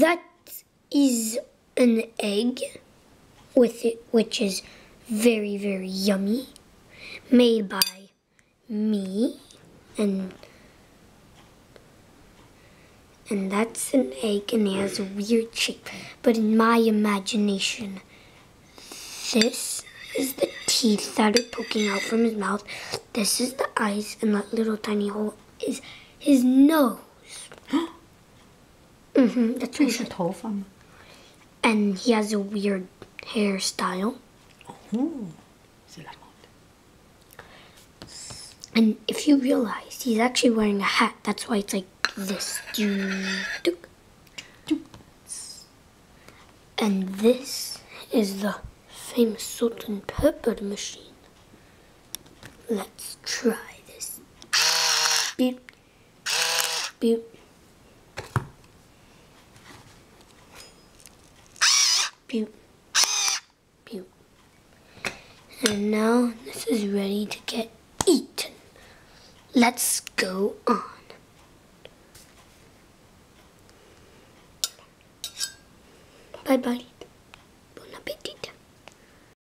That is an egg with it, which is very, very yummy, made by me and and that's an egg and it has a weird shape. But in my imagination, this is the teeth that are poking out from his mouth. This is the eyes, and that little tiny hole is his nose. mm-hmm, that's 这 what 是头发吗？ And he has a weird hairstyle. 哦，c'est la mode. And if you realize, he's actually wearing a hat. That's why it's like this. And this is the famous salt and pepper machine. Let's try this. Beep. Beep. Beep. Beep. And now this is ready to get eaten. Let's go on. Bye bye.